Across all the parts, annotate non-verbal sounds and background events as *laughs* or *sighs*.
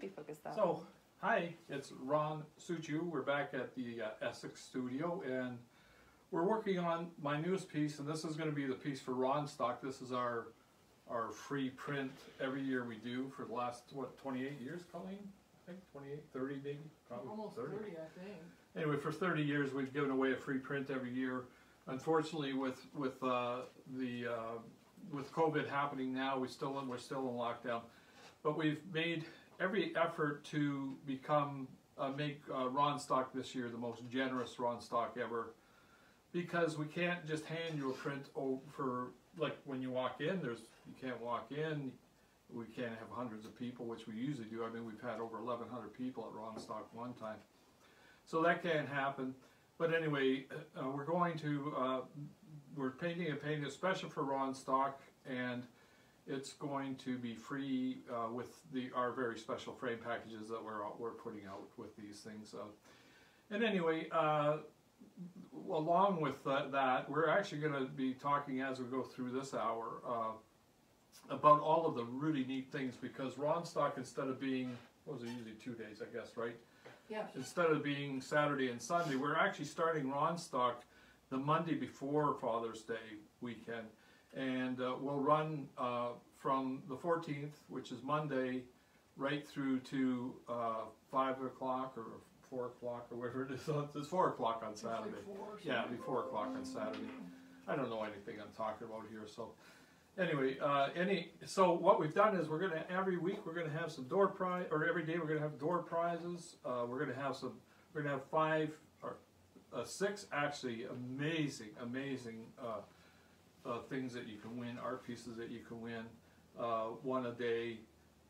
maybe focus that. So, hi, it's Ron Suchiu. We're back at the uh, Essex studio and we're working on my newest piece and this is going to be the piece for RONSTOCK. This is our our free print every year we do for the last, what, 28 years, Colleen? I think 28, 30 maybe? Probably Almost 30, I think. Anyway, for 30 years, we've given away a free print every year. Unfortunately, with with uh, the uh, with COVID happening now, we still we're still in lockdown, but we've made every effort to become uh, make uh, RONSTOCK this year the most generous RONSTOCK ever, because we can't just hand you a print for like when you walk in. There's you can't walk in. We can't have hundreds of people, which we usually do. I mean, we've had over 1,100 people at RONSTOCK one time. So that can't happen. But anyway, uh, we're going to, uh, we're painting a painting special for RONSTOCK and it's going to be free uh, with the our very special frame packages that we're, we're putting out with these things. and anyway, uh, along with that, we're actually going to be talking as we go through this hour uh, about all of the really neat things because RONSTOCK, instead of being, what was it usually two days, I guess, right? Yeah. Instead of being Saturday and Sunday, we're actually starting RONSTOCK the Monday before Father's Day weekend. And uh, we'll run uh, from the 14th, which is Monday, right through to uh, 5 o'clock or 4 o'clock or whatever it is. *laughs* It's 4 o'clock on Saturday. Like yeah, it'll be 4 o'clock on Saturday. I don't know anything I'm talking about here, so anyway, uh, any so what we've done is we're gonna every week we're gonna have some door prize or every day we're gonna have door prizes. Uh, we're gonna have some. We're gonna have five or uh, six actually amazing, amazing uh, uh, things that you can win, art pieces that you can win. Uh, one a day.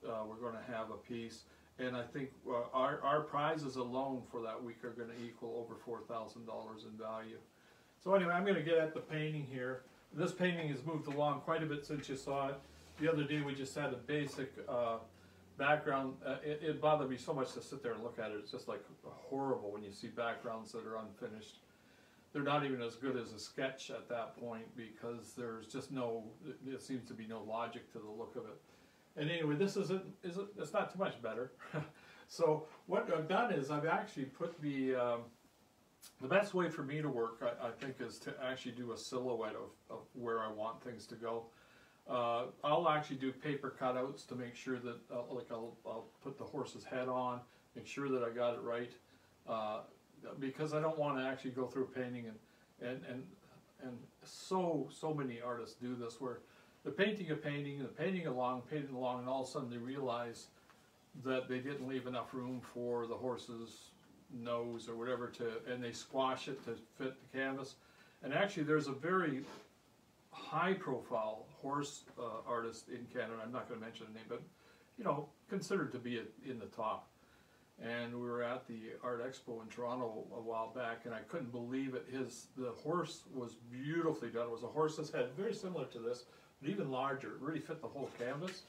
we're gonna have a piece. And I think our, our prizes alone for that week are going to equal over $4,000 in value. So anyway, I'm going to get at the painting here. This painting has moved along quite a bit since you saw it. The other day we just had a basic uh, background. Uh, it, it, bothered me so much to sit there and look at it. It's just like horrible when you see backgrounds that are unfinished. They're not even as good as a sketch at that point because there's just no, there seems to be no logic to the look of it. And anyway, this isn't, isn't it's not too much better. *laughs* so what I've done is I've actually put the, um, the best way for me to work, I, I, think, is to actually do a silhouette of, of where I want things to go. Uh, I'll actually do paper cutouts to make sure that, uh, like I'll, I'll put the horse's head on, make sure that I got it right, uh, because I don't want to actually go through painting and, and, and, and so, so many artists do this where they're painting a painting, they're painting along, painting along, and all of a sudden they realize that they didn't leave enough room for the horse's nose or whatever to, and they squash it to fit the canvas. And actually, there's a very high-profile horse uh, artist in Canada. I'm not going to mention the name, but you know, considered to be in the top. And we were at the Art Expo in Toronto a while back, and I couldn't believe it. His the horse was beautifully done. It was a horse's head, very similar to this, but even larger. It really fit the whole canvas.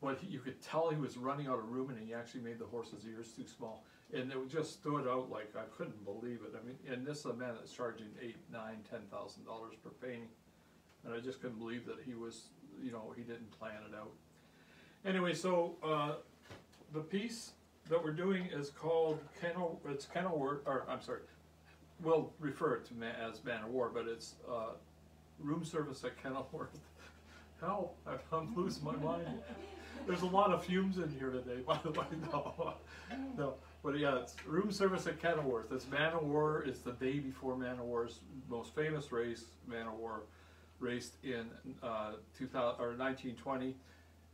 But you could tell he was running out of room, and he actually made the horse's ears too small and it just stood out like I couldn't believe it. I mean, and this is a man that's charging eight, nine, ten thousand dollars per painting, and I just couldn't believe that he was, you know, he didn't plan it out. Anyway, so uh, the piece that we're doing is called Kennel. It's Kenilworth, or I'm sorry, we'll refer it to as Man o' War, but it's uh, room service at Kenilworth. *laughs* Hell, I'm losing my mind. There's a lot of fumes in here today, *laughs* by the way. No, *laughs* no. But yeah, it's room service at Kenilworth. It's Man o' War. It's the day before Man o' War's most famous race. Man o' War raced in uh, 2000 or 1920,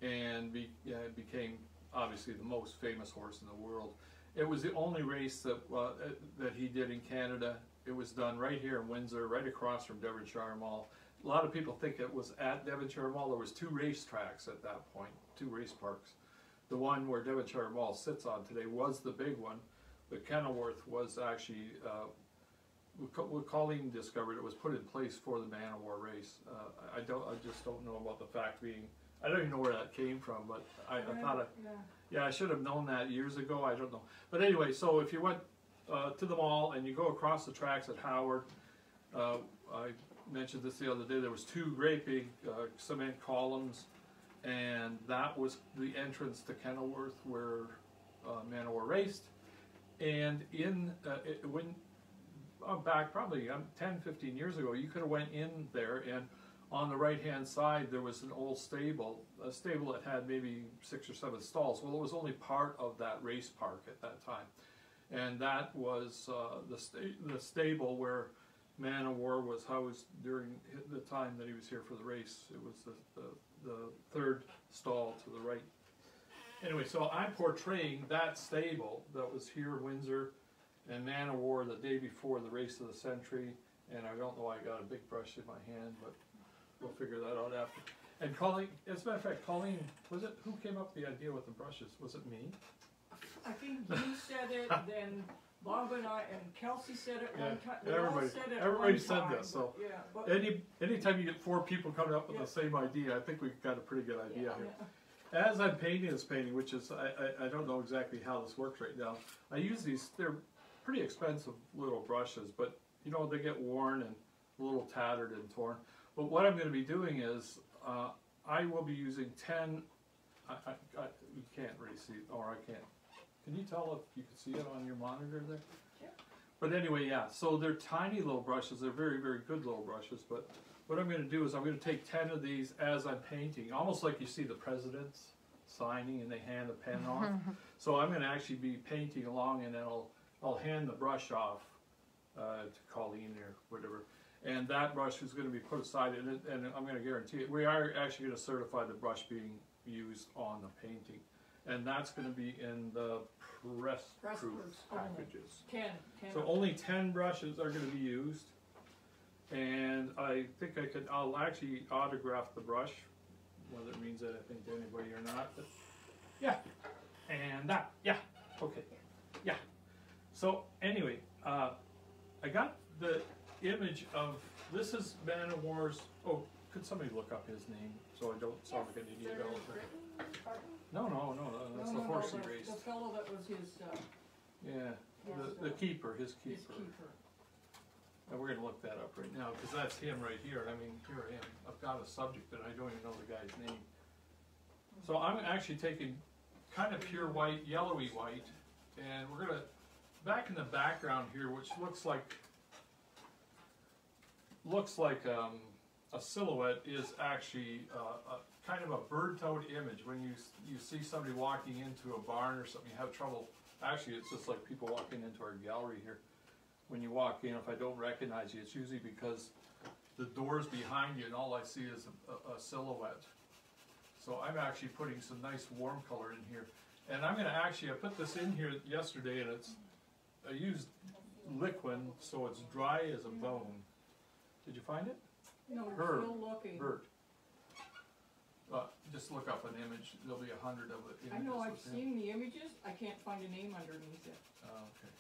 and be, became obviously the most famous horse in the world. It was the only race that uh, that he did in Canada. It was done right here in Windsor, right across from Devonshire Mall. A lot of people think it was at Devonshire Mall. There was two race tracks at that point, two race parks. The one where Devonshire Mall sits on today was the big one, but Kenilworth was actually, uh, what Colleen discovered, it was put in place for the Man o' War race. Uh, I don't, I just don't know about the fact being, I don't even know where that came from, but I, I thought, I, Yeah. yeah, I should have known that years ago, I don't know. But anyway, so if you went uh, to the mall and you go across the tracks at Howard, uh, I mentioned this the other day, there was two great big uh, cement columns and that was the entrance to Kenilworth where uh, Man o' War raced. And in, uh, it, when, uh, back probably um, 10, 15 years ago, you could have went in there and on the right-hand side, there was an old stable, a stable that had maybe six or seven stalls. Well, it was only part of that race park at that time. And that was uh, the, sta- the stable where Man o' War was housed during the time that he was here for the race. It was the, the, the third stall to the right. Anyway, so I'm portraying that stable that was here in Windsor and Man o' War the day before the race of the century. And I don't know why I got a big brush in my hand, but we'll figure that out after. And Colleen, as a matter of fact, Colleen, was it, who came up with the idea with the brushes? Was it me? I think you said it, *laughs* then Bob and I, and Kelsey said it one Yeah, time, we all everybody- said it everybody one said time, this, so- but, Yeah, but. Any, anytime you get four people coming up with the same idea, I think we've got a pretty good idea here. yeah. As I'm painting this painting, which is, I, I, I don't know exactly how this works right now, I use these, they're pretty expensive little brushes, but, you know, they get worn and a little tattered and torn. But what I'm gonna be doing is, uh, I will be using ten, I, I, I, you can't really see, it, or I can't. Can you tell if you can see it on your monitor there? Yeah. But anyway, yeah, so they're tiny little brushes, they're very, very good little brushes, but what I'm gonna do is I'm gonna take ten of these as I'm painting, almost like you see the presidents signing and they hand the pen off. *laughs* So I'm gonna actually be painting along and then I'll, I'll hand the brush off, uh, to Colleen or whatever. And that brush is gonna be put aside and it, and I'm gonna guarantee it, we are actually gonna certify the brush being used on the painting. And that's gonna be in the press Press proof proofs packages. Ten, ten. So only ten brushes are gonna be used. And I think I could, I'll actually autograph the brush, whether it means anything to anybody or not, but, yeah. And that, yeah, okay, yeah. So anyway, uh, I got the image of, this is Man o' War's, oh, could somebody look up his name, so I don't sound like an idiot? All the time. No, no, no, no, that's the horse he the- raced, fellow that was his, uh, yeah, the, the keeper, his his keeper. keeper. And we're gonna look that up right now, cause that's him right here, I mean, here I am, I've got a subject and I don't even know the guy's name. So I'm actually taking kind of pure white, yellowy white, and we're gonna, back in the background here, which looks like, looks like, um, a silhouette is actually, uh, a, kind of a bird-toed image, when you, you see somebody walking into a barn or something, you have trouble, actually, it's just like people walking into our gallery here when you walk in, if I don't recognize you, it's usually because the door's behind you and all I see is a, a- silhouette. So I'm actually putting some nice warm color in here. And I'm gonna actually, I put this in here yesterday and it's, I used liquid, so it's dry as a bone. Did you find it? No, we're Herb, still looking. Bert? Uh, just look up an image, there'll be a hundred of it. I know, I've images with him. seen the images, I can't find a name underneath it. Oh, okay.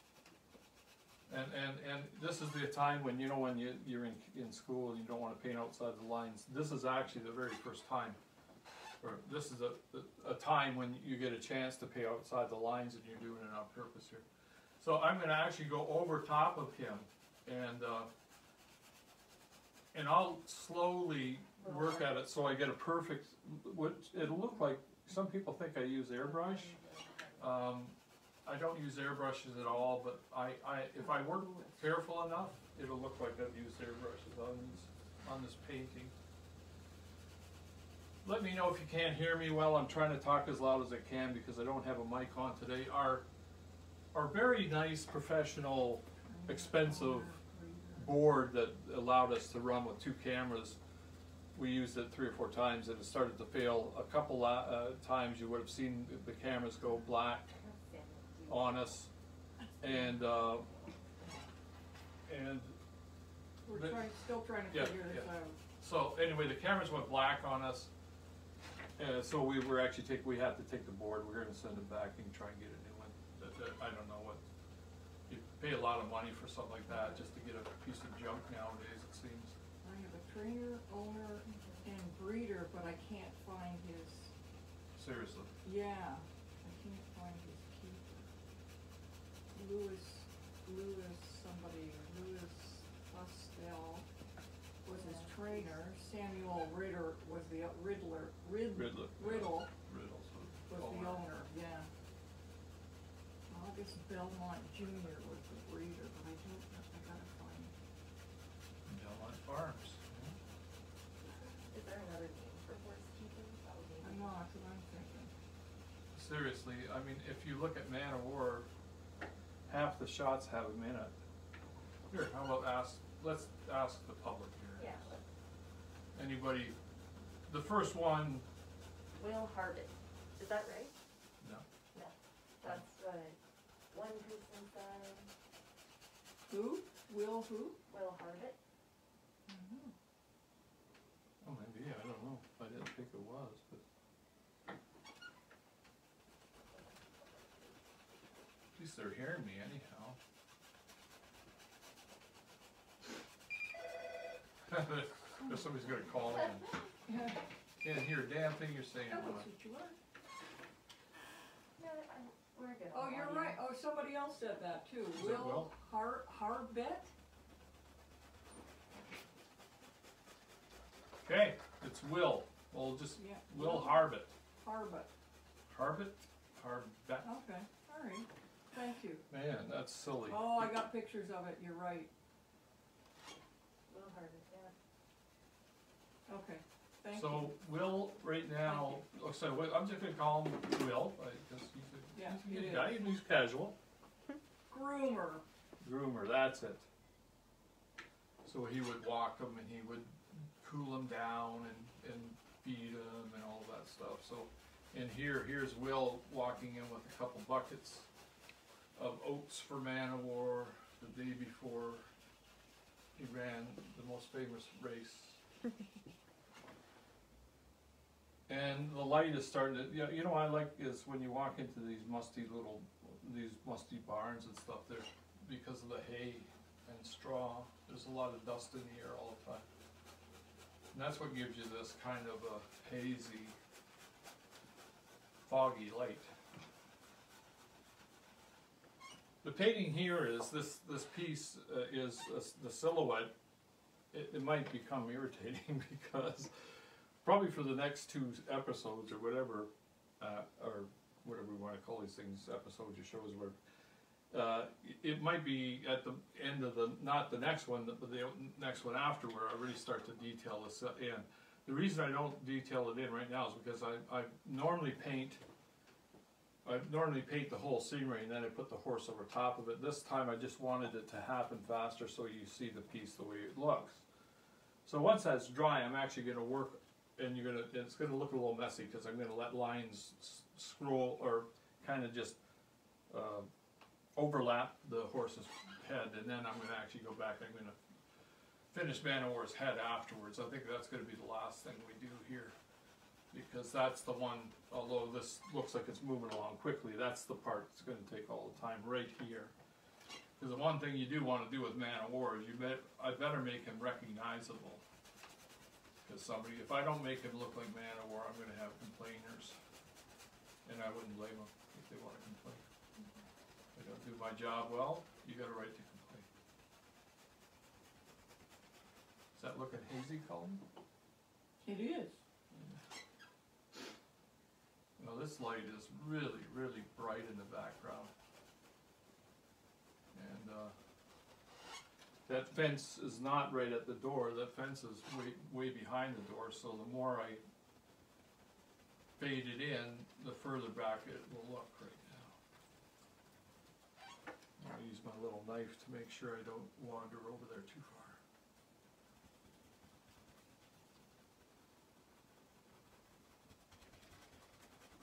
And, and, and this is the time when, you know, when you, you're in, in school and you don't wanna paint outside the lines, this is actually the very first time. Or this is a, a time when you get a chance to paint outside the lines and you're doing it on purpose here. So I'm gonna actually go over top of him and, uh, and I'll slowly work at it so I get a perfect, what, it'll look like, some people think I use airbrush. Um, I don't use airbrushes at all, but I, I, if I work careful enough, it'll look like I've used airbrushes on on this painting. Let me know if you can't hear me well, I'm trying to talk as loud as I can because I don't have a mic on today. Our, our very nice, professional, expensive board that allowed us to run with two cameras, we used it three or four times and it started to fail. A couple uh, times you would have seen the cameras go black on us and, uh, and We're The- trying, still trying to Yeah, figure this yeah. out. so anyway, the cameras went black on us. Uh, so we were actually take, we had to take the board, we're gonna send it back and try and get a new one. That, I don't know what, pay a lot of money for something like that, just to get a piece of junk nowadays, it seems. I have a trainer, owner, and breeder, but I can't find his, Seriously. yeah, I can't find his keeper. Louis, Louis somebody, Louis Feustel was his trainer, Samuel Ritter was the, Riddler, Rid, Riddler. Riddle Riddles. was the owner, yeah. August Belmont Junior was the breeder, but I don't, know. I gotta find. Belmont Farms. Is there another name for horse keeping? That would I'm not, that's what I'm thinking. Seriously, I mean, if you look at Man o' War, half the shots have a minute. Here, how about ask, let's ask the public here. Yeah, but Anybody, the first one, Will Harbut, is that right? no, No, that's what one person said, Who? Will who? Will Harbut. Mhm. oh, maybe, I don't know, I didn't think it was, but. At least they're hearing me anyhow. *laughs* There's somebody's gonna call in, *laughs* can't hear a damn thing you're saying, that Ron. what you. No, we're good. Oh, you're right, oh, somebody else said that too. Is Will? Will Har, Harbet? Okay, it's Will, well, just Yeah. Will Harbit, Harbet, Harbit, Harbet, okay, alright, thank you. man, that's silly. Oh, I got pictures of it, you're right, Will Harbut, yeah. okay, thank you. So Will, right now, oh, so Will- I'm just gonna call him Will, I guess he's a, Yeah, he's a it good is. guy, and he's casual. Groomer, Groomer, that's it. So he would walk them and he would cool them down and, and feed them and all that stuff, so. And here, here's Will walking in with a couple buckets of oats for Man o' War the day before he ran the most famous race. *laughs* And the light is starting to, you know, you know what I like is when you walk into these musty little, these musty barns and stuff, there, because of the hay and straw, there's a lot of dust in the air all the time. And that's what gives you this kind of a hazy, foggy light. The painting here is, this, this piece uh, is uh, the silhouette, it, it might become irritating *laughs* because probably for the next two episodes or whatever, uh, or whatever we wanna call these things, episodes or shows, where, uh, it- it might be at the end of the, not the next one, but the next one after, where I really start to detail this in. The reason I don't detail it in right now is because I, I normally paint, I normally paint the whole scenery and then I put the horse over top of it. This time I just wanted it to happen faster so you see the piece the way it looks. So once that's dry, I'm actually gonna work, and you're gonna, it's gonna look a little messy, cause I'm gonna let lines scroll, or kinda just, uh, overlap the horse's head, and then I'm gonna actually go back, and I'm gonna finish Man o' War's head afterwards, I think that's gonna be the last thing we do here. Because that's the one, although this looks like it's moving along quickly, that's the part that's gonna take all the time, right here. Cause the one thing you do wanna do with Man o' War is you bet, I better make him recognizable. Cause somebody, if I don't make him look like Man o' War, I'm gonna have complainers. And I wouldn't blame them if they wanna complain. If I don't do my job well, you got a right to complain. Is that looking hazy, Colin? it is, No, this light is really, really bright in the background. And, uh, that fence is not right at the door, that fence is way, way behind the door, so the more I fade it in, the further back it will look right now. I'll use my little knife to make sure I don't wander over there too far.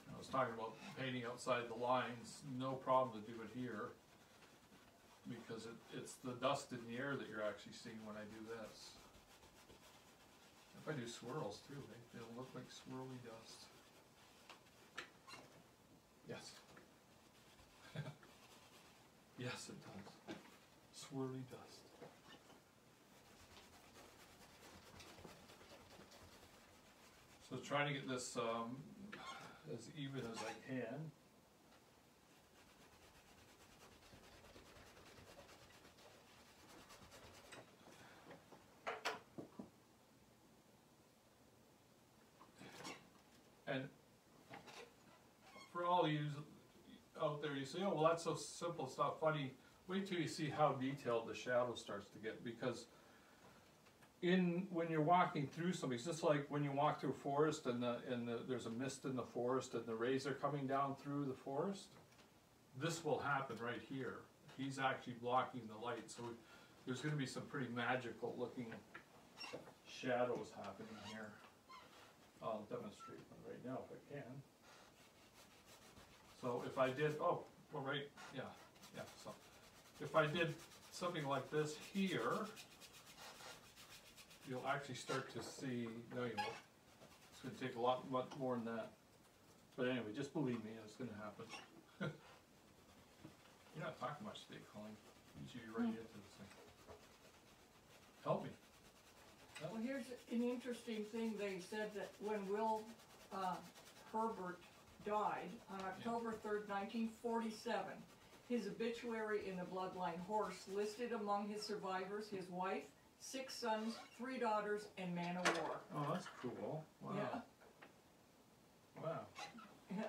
I was talking about painting outside the lines, no problem to do it here. Because it, it's the dust in the air that you're actually seeing when I do this. If I do swirls too, they, they'll look like swirly dust. Yes. *laughs* Yes, it does. Swirly dust. So trying to get this, um, as even as I can. And for all you, out there, you say, oh, well, that's so simple, it's not funny. Wait till you see how detailed the shadow starts to get, because in, when you're walking through something, it's just like when you walk through a forest and the, and the, there's a mist in the forest and the rays are coming down through the forest. This will happen right here. He's actually blocking the light, so there's gonna be some pretty magical looking shadows happening here. I'll demonstrate one right now if I can. So if I did, oh, well, right, yeah, yeah, so, if I did something like this here, you'll actually start to see, no, you won't. It's gonna take a lot, much more than that. But anyway, just believe me, it's gonna happen. *laughs* You're not talking much today, Colleen, usually you're right into this thing. Help me. Well, here's an interesting thing, they said that when Will, uh, Herbert died on October third, nineteen forty-seven, his obituary in the Bloodline Horse listed among his survivors, his wife, six sons, three daughters, and Man o' War. Oh, that's cool, wow, Yeah, wow. yeah,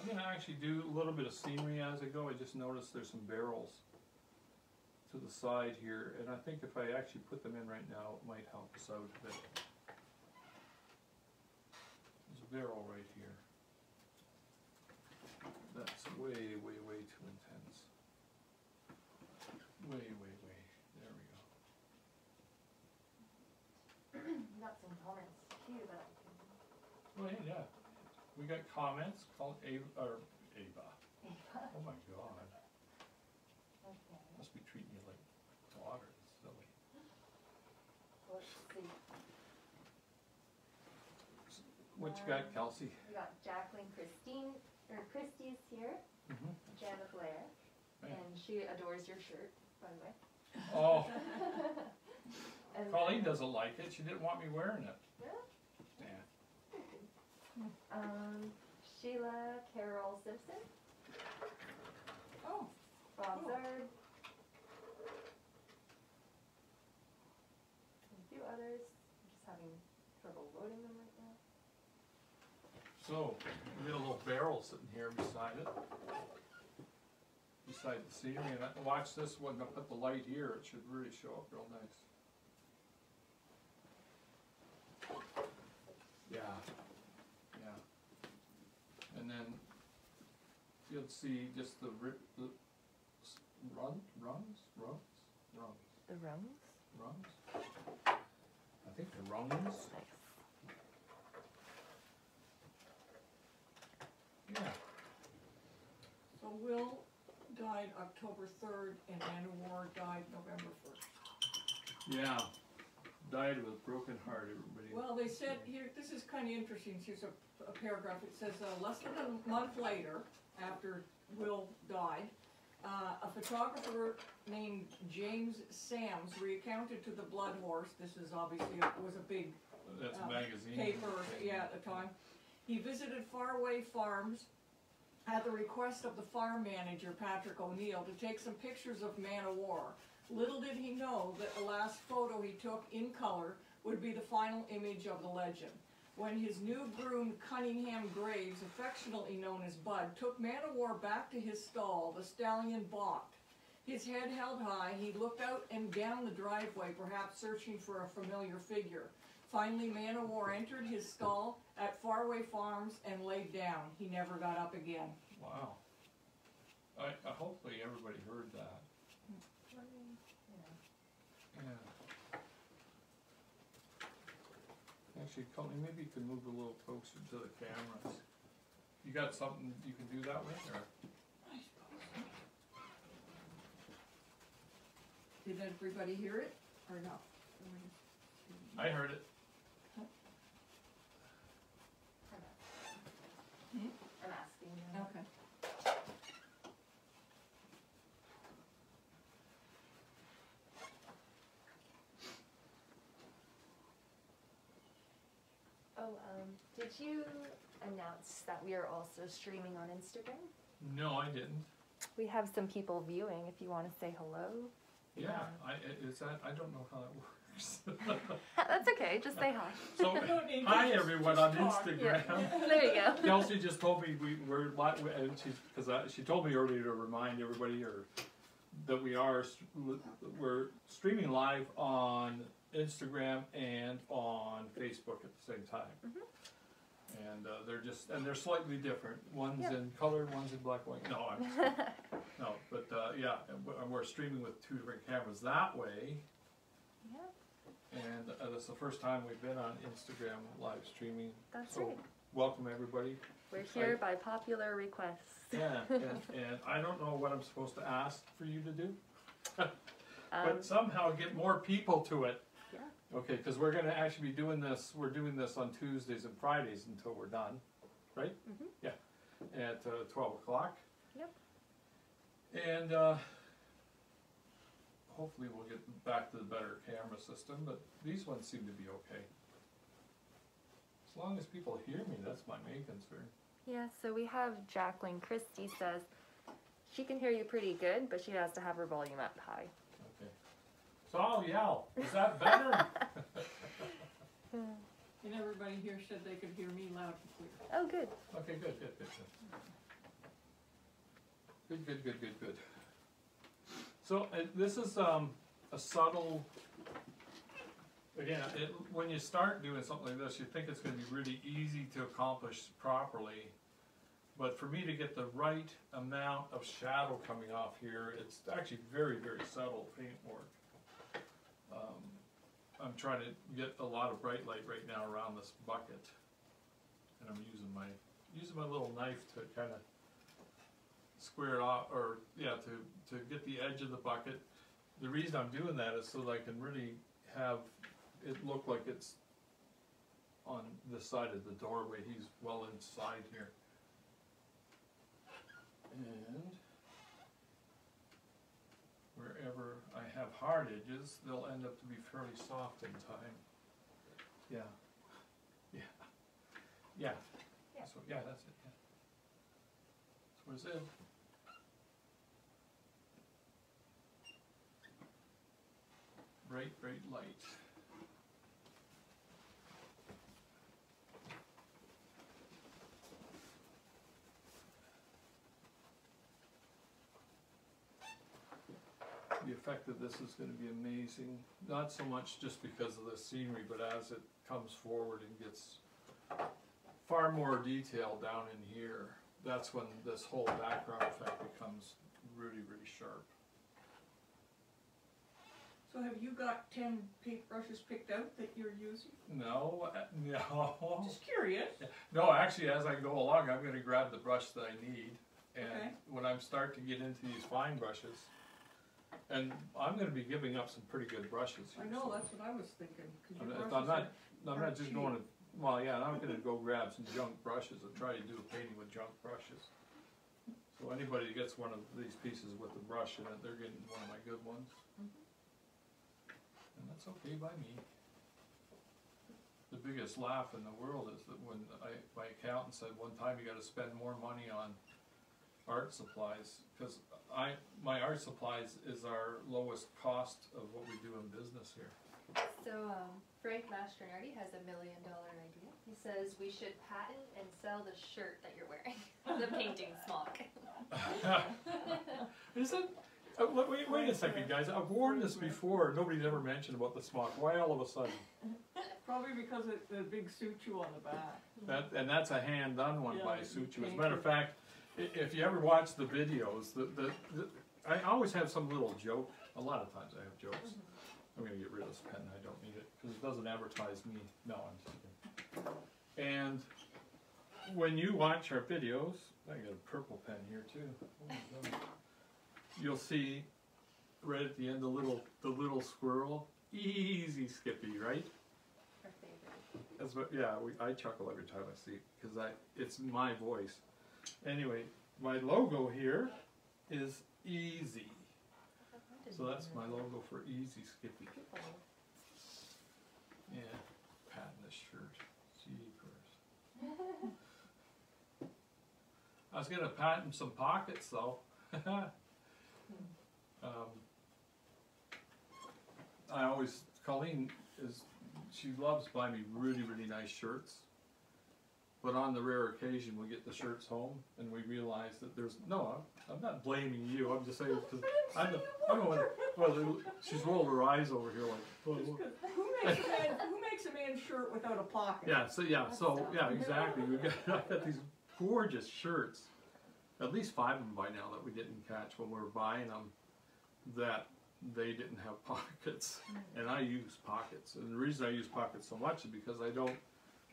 I'm gonna actually do a little bit of scenery as I go, I just noticed there's some barrels to the side here, and I think if I actually put them in right now, it might help us out a bit. There's a barrel right here. That's way, way, way too intense. Way, way, way, there we go. Got some comments too that I can. Well, yeah, yeah, we got comments, call Ava, or Ava, oh my god, Okay, must be treating you like daughter, it's silly. let's see. What you got, Kelsey? We got Jacqueline Christine, or Christie's here, Mhm. Jana Blair, and she adores your shirt, by the way. Oh, *laughs* And Colleen then, doesn't like it, she didn't want me wearing it. Yeah. Yeah. Um, Sheila Carol Simpson, oh, Bob Cool. Zard. and A few others, I'm just having trouble loading them right now. So, we got a little barrel sitting here beside it. Beside the scenery, and I, watch this one, I put the light here, it should really show up real nice. Yeah, yeah. And then, you'll see just the rip, the s- run, runs, runs, runs, The rungs? runs? I think the rungs. Nice. Yeah, so Will died October third, and Man o' War died November first. yeah. Died with a broken heart, everybody. Well, they said here, this is kind of interesting, here's a, a paragraph, it says, uh, less than a month later, after Will died, uh, a photographer named James Sams recounted to the Blood Horse, this is obviously, it was a big That's uh, a magazine. paper, yeah, at the time. He visited faraway farms at the request of the farm manager, Patrick O'Neill, to take some pictures of man o' war. Little did he know that the last photo he took in color would be the final image of the legend. When his new groom Cunningham Graves, affectionately known as Bud, took Man o' War back to his stall, the stallion balked. His head held high, he looked out and down the driveway, perhaps searching for a familiar figure. Finally, Man o' War entered his stall at Faraway Farms and laid down. He never got up again. Wow. I, I hopefully everybody heard that. Let me, yeah. Yeah. Actually, Colleen, maybe you can move a little closer to the cameras. You got something you can do that with, or? Did everybody hear it or no? I heard it. I'm asking. Hmm? I'm asking. uh, Okay. Oh, um, did you announce that we are also streaming on Instagram? No, I didn't. We have some people viewing if you want to say hello. Yeah, I, i- is that, I don't know how that *laughs* works. *laughs* That's okay. Just say hi. So, don't need to hi just- everyone just on talk. Instagram. There you go. *laughs* Kelsey just told me we were li- and she's because she told me earlier to remind everybody or that we are st- we're streaming live on Instagram and on Facebook at the same time. Mm-hmm. And uh, they're just and they're slightly different. One's Yeah. in color, one's in black and white. No, I'm *laughs* no, but uh, yeah, and we're- and we're streaming with two different cameras that way. yeah, And uh, that's the first time we've been on Instagram live streaming. that's So right. welcome everybody. We're here by popular request. Yeah, *laughs* and, and I don't know what I'm supposed to ask for you to do, *laughs* Um, but somehow get more people to it. Okay, because we're gonna actually be doing this, we're doing this on Tuesdays and Fridays until we're done, right? Mhm. Yeah, at uh, twelve o'clock. Yep. And, uh, hopefully we'll get back to the better camera system, but these ones seem to be okay. As long as people hear me, that's my main concern. yeah, so we have Jacqueline Christie says she can hear you pretty good, but she has to have her volume up high. Okay. So I'll yell. Is that better? *laughs* And everybody here said they could hear me loud and clear. Oh, good. okay, good, good, good, good. Good, good, good, good, good. So uh, this is um, a subtle. Again, it, when you start doing something like this, you think it's going to be really easy to accomplish properly. But for me to get the right amount of shadow coming off here, it's actually very, very subtle paint work. Um, I'm trying to get a lot of bright light right now around this bucket. And I'm using my, using my little knife to kind of square it off, or, yeah, to, to get the edge of the bucket. The reason I'm doing that is so that I can really have it look like it's on the side of the doorway, he's well inside here. And wherever have hard edges, they'll end up to be fairly soft in time. Yeah. Yeah. Yeah. Yeah. So, yeah, that's it, yeah. That's what it said. Bright, bright light. The effect of this is gonna be amazing, not so much just because of the scenery, but as it comes forward and gets far more detail down in here, that's when this whole background effect becomes really, really sharp. So have you got ten paintbrushes picked out that you're using? No, uh, no. Just curious. No, actually, as I go along, I'm gonna grab the brush that I need, and Okay. when I start to get into these fine brushes, and I'm gonna be giving up some pretty good brushes I here. know, so- that's what I was thinking, cause I'm your not- brushes I'm not, are- I'm not just cheap. going to, well, yeah, I'm gonna go grab some junk brushes and try to do a painting with junk brushes. So anybody that gets one of these pieces with the brush in it, they're getting one of my good ones. Mm-hmm. And that's okay by me. The biggest laugh in the world is that when I, my accountant said one time you gotta spend more money on art supplies, cause I, my art supplies is our lowest cost of what we do in business here. So um, Frank Mastronardi has a million dollar idea. He says we should patent and sell the shirt that you're wearing, *laughs* the painting smock. *laughs* Is it? Uh, wait, wait, wait a second, guys. I've worn this before. Nobody's ever mentioned about the smock. Why all of a sudden? *laughs* Probably because it, the big suit you on the back. That and that's a hand done one Yeah, by you Suchiu. As a matter of fact, i- if you ever watch the videos, the, the, the I always have some little joke. A lot of times I have jokes. I'm gonna get rid of this pen. I don't need it because it doesn't advertise me. No, I'm just kidding. And when you watch our videos, I got a purple pen here too. You'll see right at the end the little the little squirrel. Easy Skippy, right? Our favorite. That's what, yeah, we, I chuckle every time I see it because I it's my voice. Anyway, my logo here is Easy, so that's my logo for Easy Skippy. Yeah, patent this shirt. Jeepers. *laughs* I was gonna patent some pockets though. *laughs* um, I always Colleen is, she loves buying me really, really nice shirts. But on the rare occasion we get the shirts home and we realize that there's, no, I'm, I'm not blaming you, I'm just saying, cause I'm the, I'm the one, well, she's rolled her eyes over here like, "Oh, Just look." 'cause Who makes a man, who makes a man's shirt without a pocket? yeah, so, yeah, so, yeah, exactly, we got, *laughs* I got these gorgeous shirts. At least five of them by now that we didn't catch when we were buying them, that they didn't have *laughs* pockets. Mm. And I use pockets, and the reason I use pockets so much is because I don't,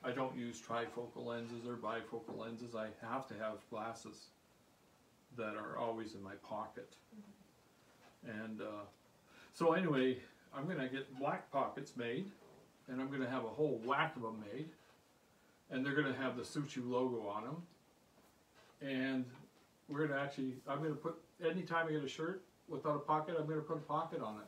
I don't use trifocal lenses or bifocal lenses, I have to have glasses that are always in my pocket. And, uh, so anyway, I'm gonna get black pockets made, and I'm gonna have a whole whack of them made. And they're gonna have the Suchiu logo on them. And we're gonna actually, I'm gonna put, anytime I get a shirt without a pocket, I'm gonna put a pocket on it.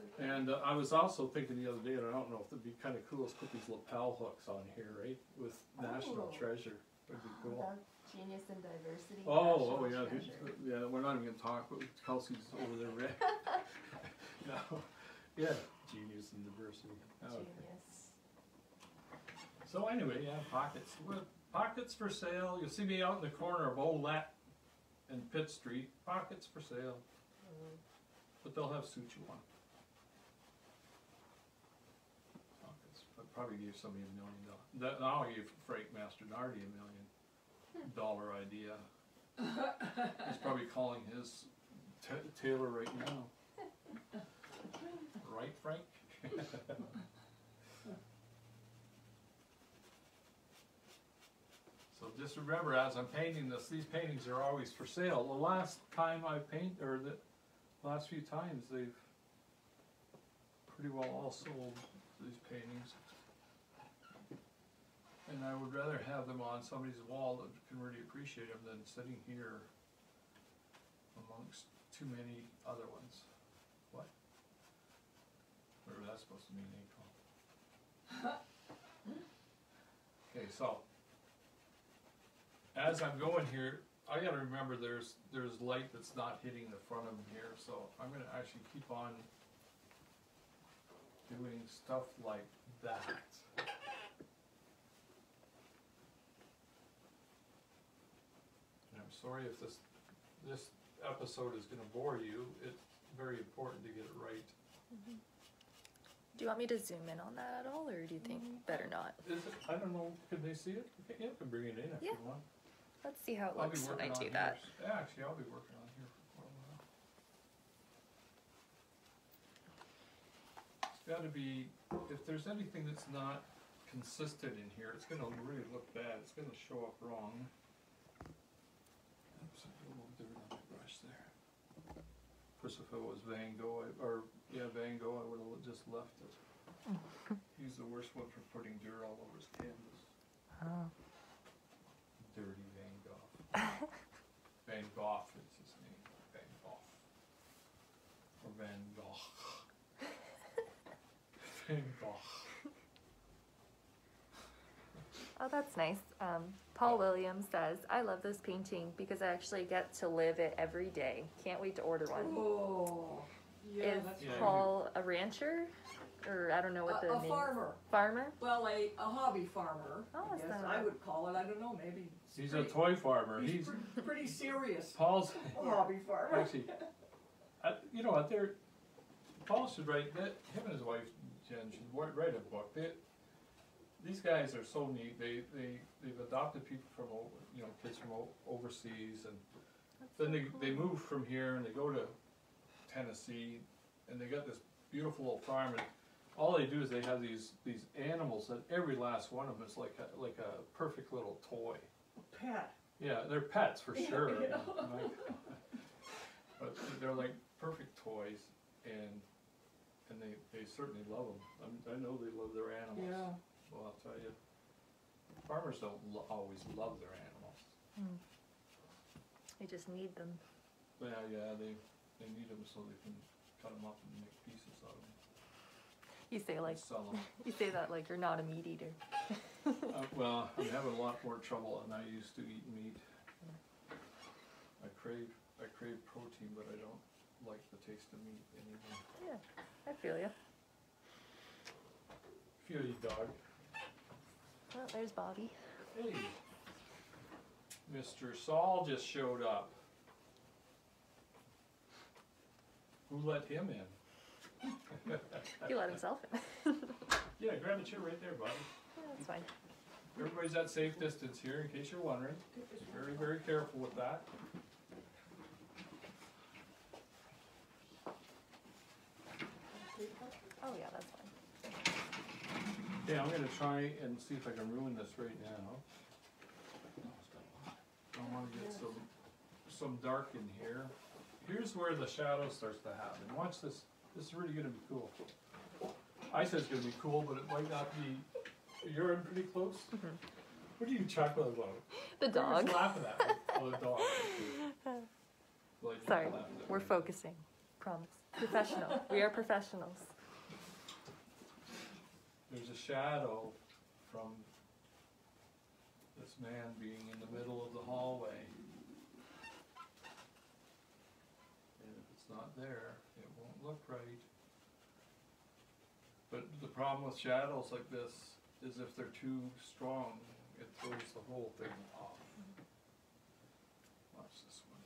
That's so cool. And uh, I was also thinking the other day, and I don't know if it'd be kinda cool, is put these lapel hooks on here, right, with National Oh. Treasure, would be cool. About Genius and diversity. Oh, oh, national yeah, treasure. yeah, we're not even gonna talk, but Kelsey's over there, right? *laughs* *laughs* No, yeah, genius and diversity. Okay. Genius. So anyway, yeah, pockets, Well, pockets for sale, you'll see me out in the corner of Ouellette and Pitt Street, pockets for sale, Mm. but they'll have suits you on. Pockets, but probably give somebody a million dollar, that, now I gave Frank Mastronardi a million dollar idea. He's probably calling his ta- tailor right now. *laughs* Right, Frank? *laughs* So just remember, as I'm painting this, these paintings are always for sale. The last time I paint, or the last few times, they've pretty well all sold, these paintings. And I would rather have them on somebody's wall that can really appreciate them than sitting here amongst too many other ones. What? Whatever that's supposed to mean, eh, April. *laughs* Okay, so. As I'm going here, I gotta remember there's, there's light that's not hitting the front of them here, so I'm gonna actually keep on doing stuff like that. And I'm sorry if this, this episode is gonna bore you, it's very important to get it right. Mm-hmm. Do you want me to zoom in on that at all, or do you think mm-hmm. better not? Is it, I don't know, can they see it? Okay, Yeah, can bring it in if you Yeah. want. Let's see how it I'll be looks when I working on do here. that. Yeah, Actually, I'll be working on here for quite a while. It's gotta be, if there's anything that's not consistent in here, it's gonna really look bad, it's gonna show up wrong. Oops, I put a little dirt on my brush there. Of course, if it was Van Gogh, I- or, yeah, Van Gogh, I would've just left it. *laughs* He's the worst one for putting dirt all over his canvas. Oh. Dirty Van Gogh. *laughs* Van Gogh is his name, Van Gogh. Or Van Gogh. *laughs* Van Gogh. Oh, that's nice. Um, Paul Williams says, I love this painting because I actually get to live it every day. Can't wait to order one. Oh, yeah, Is that's Yeah, right. Paul a rancher? Or I don't know what the A, a name farmer, Farmer? well, a, a hobby farmer, oh, I Awesome. guess I would call it, I don't know, maybe. He's a pretty- toy farmer, He's he's, pre- pretty serious *laughs* Paul's, *laughs* a hobby farmer. actually, I, you know what, they're, Paul should write, that, him and his wife Jen should write, write a book, they, these guys are so neat, they, they, they've adopted people from, o- you know, kids from o- overseas and Then they, they move from here and they go to Tennessee and they got this beautiful little farm and all they do is they have these, these animals and every last one of them is like a, like a perfect little toy. Pet. Yeah, they're pets for *laughs* sure. yeah. Like, But they're like perfect toys and, and they, they certainly love them. I'm, I know they love their animals. Yeah. Well, I'll tell you, farmers don't lo- always love their animals. You just need them. Well, yeah, they, they need them so they can cut them up and make pieces of them You say like sell them. *laughs* you say that like you're not a meat eater. Uh, *laughs* well, I'm having a lot more trouble than I used to eat meat. I crave, I crave protein, but I don't like the taste of meat anymore. Yeah, I feel you. Kitty dog. Oh, there's Bobby. Hey. Mr. Saul just showed up. Who let him in? *laughs* He let himself in. *laughs* Yeah, grab a chair right there, Bobby. Yeah, That's fine. Everybody's at safe distance here, in case you're wondering. Very, very careful with that. Oh yeah, that's. Yeah, I'm gonna try and see if I can ruin this right now. I wanna get some, some dark in here. Here's where the shadow starts to happen. Watch this, this is really gonna be cool. I said it's gonna be cool, but it might not be, you're in pretty close? Mm-hmm. What are you chuckling about? The You're dog. just laughing at me. Oh, the dog. *laughs* You're Sorry, laughing at we're me. focusing. Promise. Professional. we are professionals. There's a shadow from this man being in the middle of the hallway. And if it's not there, it won't look right. But the problem with shadows like this is if they're too strong, it throws the whole thing off. Watch this one.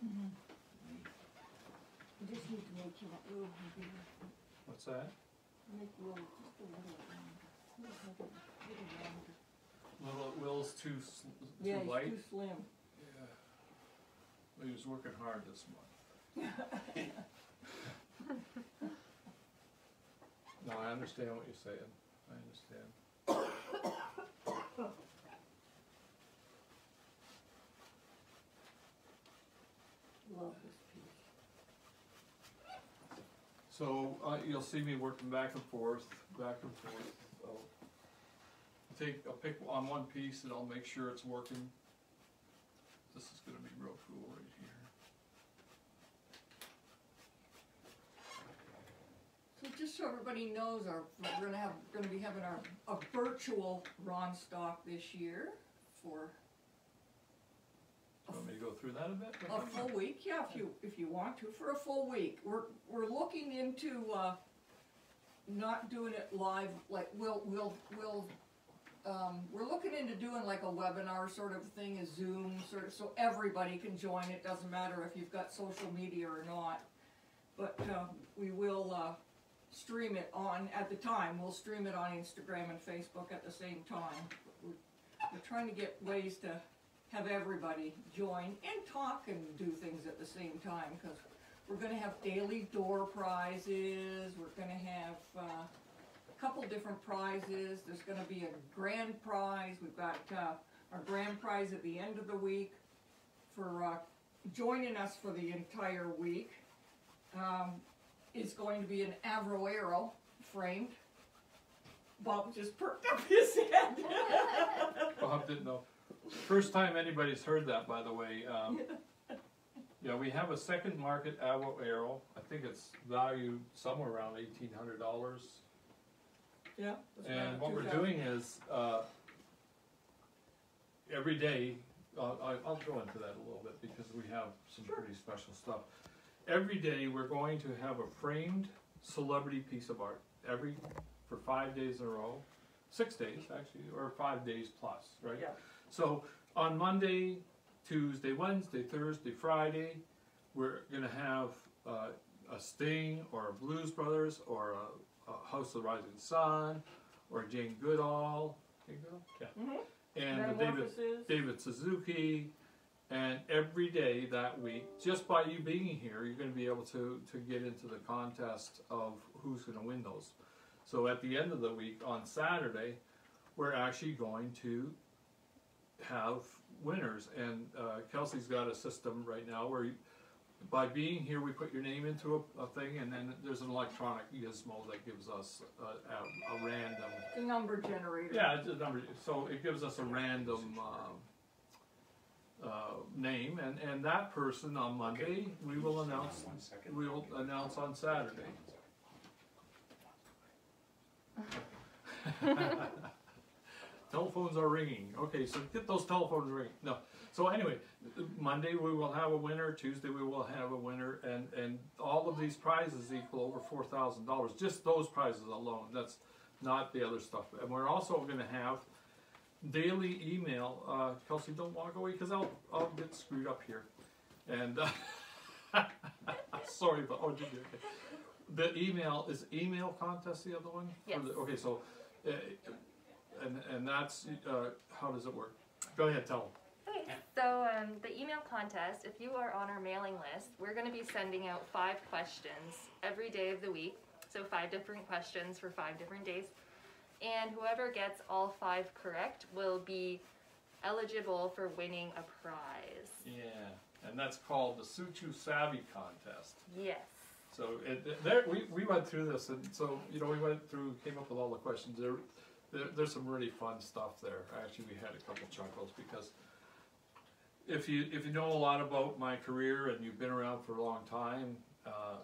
You just need to make your room bigger, What's that? make room just a little longer. Just make it a little longer. Little Will's too, s- Yeah, too light? he's too slim. Yeah. Well, He was working hard this month. *laughs* No, I understand what you're saying, I understand. Love this piece. So, uh, you'll see me working back and forth, back and forth, I'll take, I'll pick on one piece and I'll make sure it's working. This is gonna be real cool right here. So just so everybody knows, our, we're gonna have, gonna be having our, a virtual RONSTOCK this year for want me to go through that a bit? a full week, yeah, if you, if you want to, for a full week. We're, we're looking into, uh, not doing it live, like, we'll, we'll, we'll, um, we're looking into doing like a webinar sort of thing, a Zoom, sort of, so everybody can join, it doesn't matter if you've got social media or not. But, uh, we will, uh, stream it on, at the time, we'll stream it on Instagram and Facebook at the same time. We're, we're trying to get ways to have everybody join and talk and do things at the same time, cause we're gonna have daily door prizes, we're gonna have, uh, a couple different prizes, there's gonna be a grand prize, we've got, uh, our grand prize at the end of the week for, uh, joining us for the entire week. Um, is going to be an Avro Arrow framed. Bob just perked up his head. *laughs* Bob didn't know. First time anybody's heard that, by the way. Um, *laughs* yeah, we have a second market Avro Arrow. I think it's valued somewhere around eighteen hundred dollars. Yeah. And what we're 2000. doing is, uh, every day, uh, I, I'll go into that a little bit because we have some pretty special stuff. Every day, we're going to have a framed celebrity piece of art, every, for five days in a row, six days actually, or five days plus, right? Yeah. So on Monday, Tuesday, Wednesday, Thursday, Friday, we're gonna have uh, a Sting or a Blues Brothers or a, a House of the Rising Sun or Jane Goodall. Jane Goodall? Yeah. Mhm. And the David David Suzuki. And every day that week, just by you being here, you're going to be able to, to get into the contest of who's going to win those. So at the end of the week on Saturday, we're actually going to have winners. And uh, Kelsey's got a system right now where you, by being here, we put your name into a, a thing, and then there's an electronic gizmo that gives us a, a, a random The number generator. yeah, it's a number, so it gives us a random, um, uh, name, and, and that person on Monday, we will announce, One second. we'll announce on Saturday. *laughs* *laughs* Telephones are ringing. Okay, so get those telephones ringing. No. So anyway, Monday we will have a winner. Tuesday we will have a winner, and and all of these prizes equal over four thousand dollars. Just those prizes alone. That's not the other stuff. And we're also going to have daily email. Uh, Kelsey, don't walk away because I'll I'll get screwed up here. And uh, *laughs* sorry, but oh, did you? Okay. The email is email contest the other one. Yes. The- okay, so. Uh, and, and that's, uh, how does it work? Go ahead, tell them. Okay, so um, the email contest, if you are on our mailing list, we're going to be sending out five questions every day of the week. So, five different questions for five different days. And whoever gets all five correct will be eligible for winning a prize. Yeah, and that's called the Suchiu Savvy Contest. Yes. So it, it- there, we, we went through this, and so, you know, we went through, came up with all the questions. There, there, there's some really fun stuff there. Actually, we had a couple chuckles because if you, if you know a lot about my career and you've been around for a long time, uh,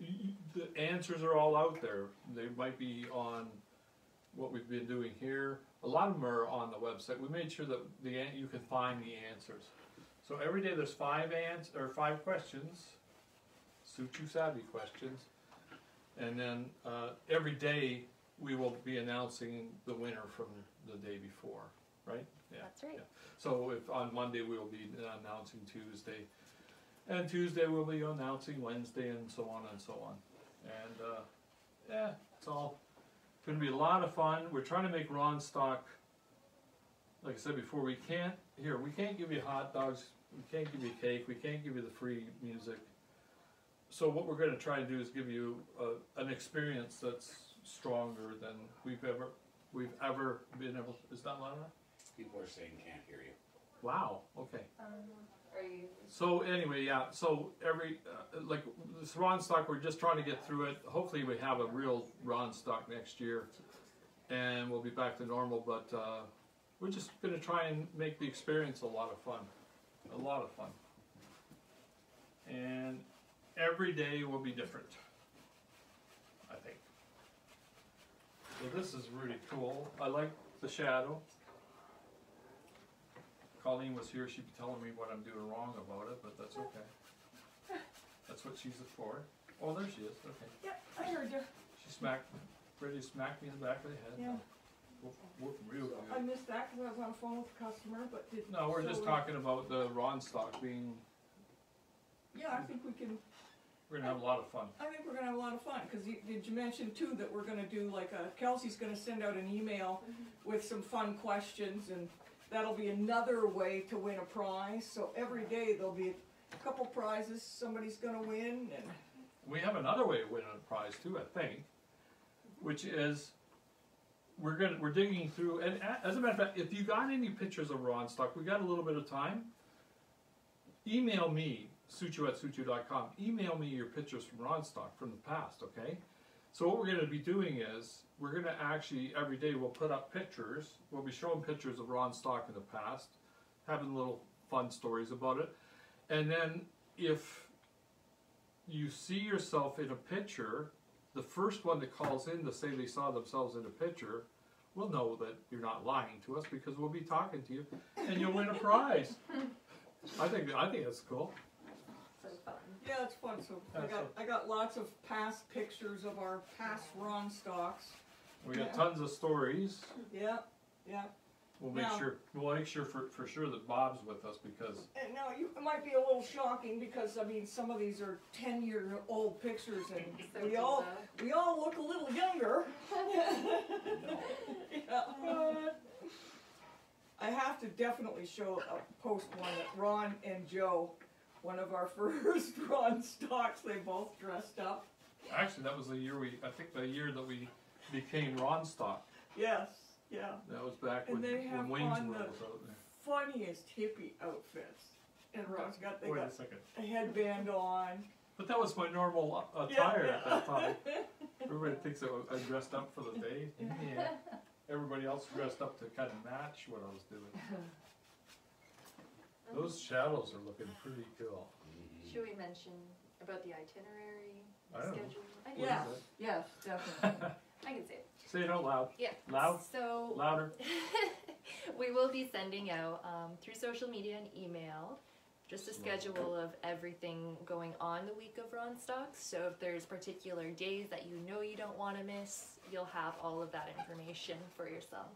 y- y- the answers are all out there. They might be on what we've been doing here. A lot of them are on the website. We made sure that the, you can find the answers. So every day there's five ans, or five questions, Suchiu Savvy questions. And then, uh, every day we will be announcing the winner from the day before, right? Yeah. That's right. yeah. So if on Monday we'll be announcing Tuesday, and Tuesday we'll be announcing Wednesday, and so on and so on. And uh, yeah, it's all going to be a lot of fun. We're trying to make RONSTOCK. Like I said before, we can't here. We can't give you hot dogs. We can't give you cake. We can't give you the free music. So what we're going to try to do is give you uh, an experience that's stronger than we've ever we've ever been able. To, Is that loud enough? People are saying can't hear you. Wow. Okay. Um, are you? So anyway, yeah. So every uh, like this RONSTOCK, we're just trying to get through it. Hopefully, we have a real RONSTOCK next year, and we'll be back to normal. But uh, we're just going to try and make the experience a lot of fun, a lot of fun. And every day will be different. I think. So this is really cool. I like the shadow. Colleen was here, she'd be telling me what I'm doing wrong about it, but that's okay. That's what she's for. Oh, there she is, okay. Yep, I heard you. She smacked, ready to smack me in the back of the head. Yeah. Whoop, whoop, real So I missed that because I was on the phone with the customer, but did. No, we're so just we- talking about the RONSTOCK being, Yeah, I think we can, we're gonna have a lot of fun. I think we're gonna have a lot of fun, cause did you mention too that we're gonna do like a, Kelsey's gonna send out an email mm-hmm. with some fun questions and that'll be another way to win a prize, so every day there'll be a couple prizes somebody's gonna win and, We have another way of winning a prize too, I think, which is we're gonna we're digging through and as a matter of fact, if you got any pictures of RONSTOCK, we got a little bit of time. Email me, suchiu at suchiu.com. Email me your pictures from RONSTOCK from the past, okay? So what we're gonna be doing is we're gonna actually every day we'll put up pictures. We'll be showing pictures of RONSTOCK in the past, having little fun stories about it. And then if you see yourself in a picture, the first one that calls in to say they saw themselves in a picture will know that you're not lying to us because we'll be talking to you and you'll win a prize. I think I think that's cool. So fun. yeah, it's fun, so I That's got, I got lots of past pictures of our past RONSTOCKs. We got Yeah. tons of stories. Yeah, yeah, We'll make Now- sure we'll make sure for, for sure that Bob's with us because uh, and now you, it might be a little shocking because, I mean, some of these are ten year old pictures and *laughs* So we all, though. we all look a little younger. *laughs* *laughs* Yeah. I have to definitely show, a post one that Ron and Joe, one of our *laughs* first RONSTOCKs, they both dressed up. actually that was the year we I think the year that we became RONSTOCK. Yes, yeah. That was back And when, they when have Wayne's on World the- was out there. Funniest hippie outfits. And Ron's got, they Wait a got second. a headband on. But that was my normal Yeah, attire yeah. at that time. *laughs* Everybody thinks that I dressed up for the day. Yeah. Everybody else dressed up to kind of match what I was doing. *laughs* Those shadows are looking pretty cool. Should we mention about the itinerary I don't know. schedule? I What Yeah. Yes, definitely. *laughs* I can say it. Say it out loud. Yeah. Loud? So Louder. *laughs* we will be sending out um, through social media and email just a schedule of everything going on the week of RONSTOCKs. So if there's particular days that you know you don't want to miss, you'll have all of that information for yourself.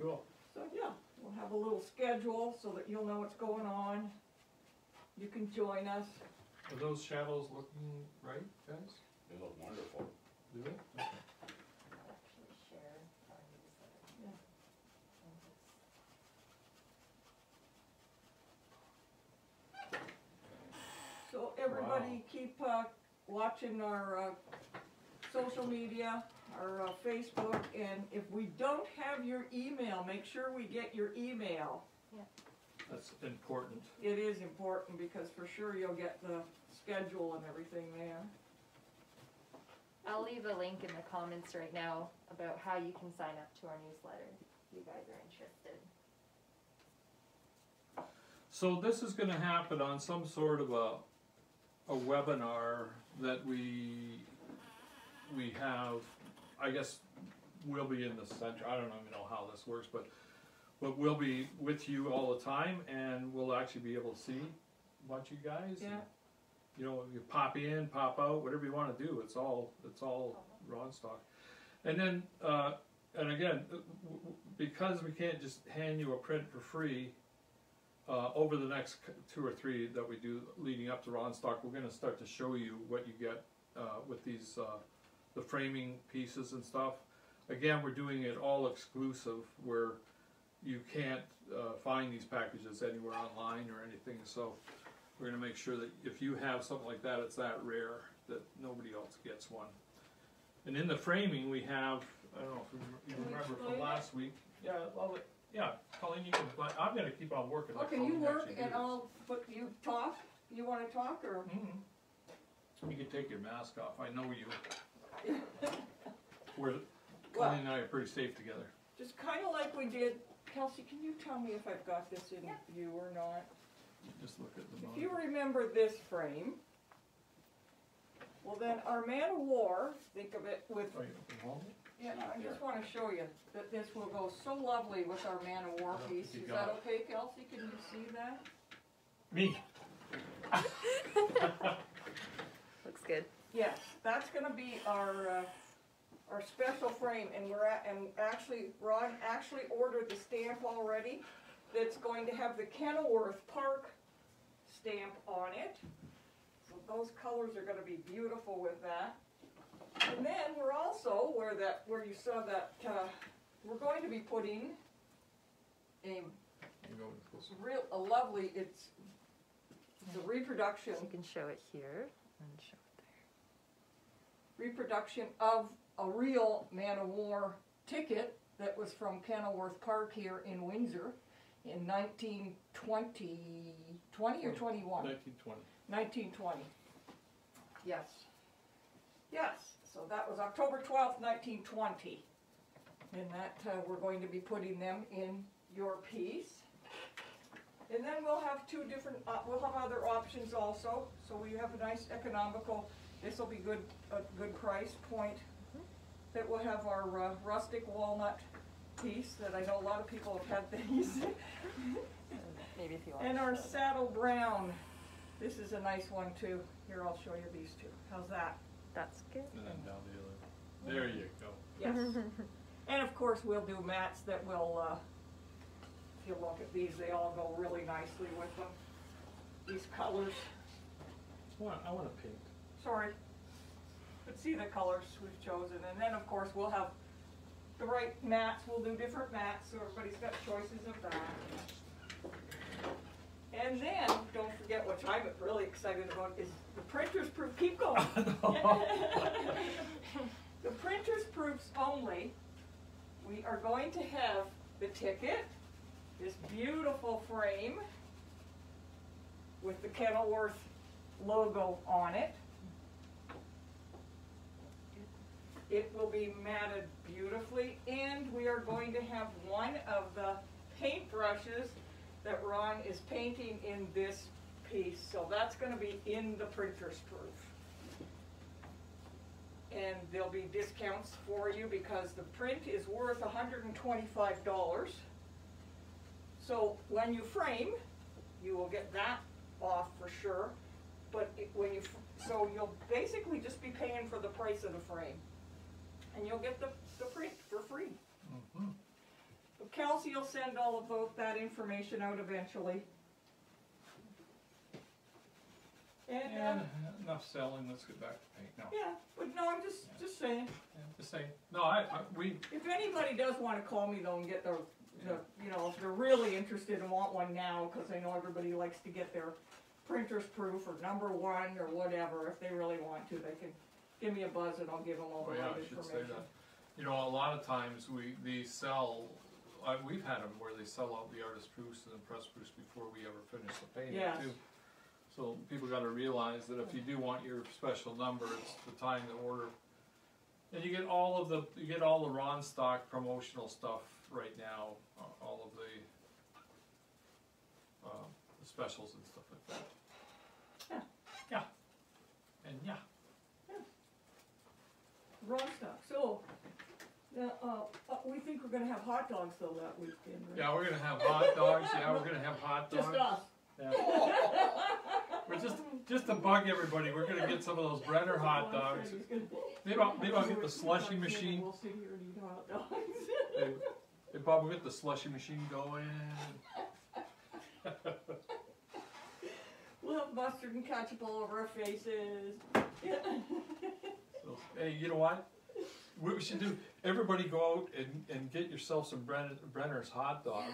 Cool. So, yeah, we'll have a little schedule so that you'll know what's going on. You can join us. Are those shadows looking right, guys? They look wonderful. Do they? So everybody keep, uh, watching our, uh, social media, our, uh, Facebook, and if we don't have your email, make sure we get your email. That's important. It is important because for sure you'll get the schedule and everything there. I'll leave a link in the comments right now about how you can sign up to our newsletter if you guys are interested. So this is gonna happen on some sort of a, a webinar that we, we have, I guess, we'll be in the center, I don't even know how this works, but, but we'll be with you all the time and we'll actually be able to see a bunch of you guys. and, Yeah. You know, you pop in, pop out, whatever you wanna do, it's all, it's all RONSTOCK. And then, uh, and again, uh, because we can't just hand you a print for free, uh, over the next two or three that we do leading up to RONSTOCK, we're gonna start to show you what you get, uh, with these, uh, the framing pieces and stuff. Again, we're doing it all exclusive where you can't, uh, find these packages anywhere online or anything, so we're gonna make sure that if you have something like that, it's that rare that nobody else gets one. And in the framing, we have, I don't know if you Can remember explain from it? last week, yeah, well, yeah, Colleen, you can, I'm gonna keep on working. like Okay, you Colleen work and i'll, but you talk, you wanna talk or? Mhm. You can take your mask off, I know you. We're, Well- Colleen and I are pretty safe together. Just kinda like we did, Kelsey, can you tell me if I've got this in view or not? Just look at the If monitor. you remember this frame, well then our Man o' War, think of it with, Oh, you can hold yeah, I just wanna show you that this will go so lovely with our Man o' War piece. you Is got that okay, Kelsey? Can you see that? Me. *laughs* *laughs* Looks good. Yes, that's gonna be our, uh, our special frame, and we're at, and actually, Ron actually ordered the stamp already, that's going to have the Kenilworth Park stamp on it. So those colors are gonna be beautiful with that. And then we're also, where that, where you saw that, uh, we're going to be putting a You go with this. real, a lovely, it's, it's a reproduction You can show it here and show it there. Reproduction of a real Man o' War ticket that was from Kenilworth Park here in Windsor in 1920, 20 or 21? Nineteen twenty. 1920. Yes. Yes, so that was October 12th, 1920. And that, uh, we're going to be putting them in your piece. And then we'll have two different, uh, we'll have other options also, so we have a nice economical, this'll be good, a good price point. That will have our uh, rustic walnut piece, that I know a lot of people have had these. Maybe if you want. And our show saddle brown, this is a nice one too. Here, I'll show you these two. How's that? That's good. And then down the other. There you go. Yes. *laughs* And of course, we'll do mats that will, uh, if you look at these, they all go really nicely with them. These colors, I want, I want a pink. Sorry. But see the colors we've chosen. And then, of course, we'll have the right mats. We'll do different mats, so everybody's got choices of that. And then, don't forget, which I'm really excited about, is the printer's proof, keep going. *laughs* The printer's proofs only, we are going to have the ticket, this beautiful frame with the Kenilworth logo on it. It will be matted beautifully, and we are going to have one of the paintbrushes that Ron is painting in this piece, so that's gonna be in the printer's proof. and there'll be discounts for you because the print is worth hundred and twenty-five dollars. So when you frame, you will get that off for sure, but it- when you, so you'll basically just be paying for the price of the frame. And you'll get the, the print for free. Mhm. But Kelsey will send all of tho- that information out eventually. And, uh, And enough selling, let's get back to paint now. yeah, but no, I'm just, just saying, Yeah, Just saying, no, I, I, we, if anybody does wanna call me though and get their, the, you know, if they're really interested and want one now, cause I know everybody likes to get their printer's proof or number one or whatever, if they really want to, they can give me a buzz and I'll give them all oh the yeah, right I should say information. that. You know, a lot of times we, these sell, I, we've had them where they sell out the artist proofs and the press proofs before we ever finish the painting Yes. too. So people gotta realize that if you do want your special number, it's the time to order. And you get all of the, you get all the RONSTOCK promotional stuff right now, uh, all of the, the specials and stuff like that. Yeah. Yeah. And yeah, Stuff, so, uh, uh, uh, we think we're gonna have hot dogs though that weekend, right? yeah, we're gonna have hot dogs, yeah, we're gonna have hot dogs. Just us. Yeah. We're just, just to bug everybody, we're gonna get some of those Brenner hot dogs. Maybe I'll, maybe I'll get the slushy machine. We'll sit here and eat hot dogs. Hey, hey, Bob, we'll get the slushy machine going. We'll have mustard and ketchup all over our faces. *laughs* So, Hey, you know what? What we should do, everybody go out and, and get yourself some Brenner, Brenner's hot dogs.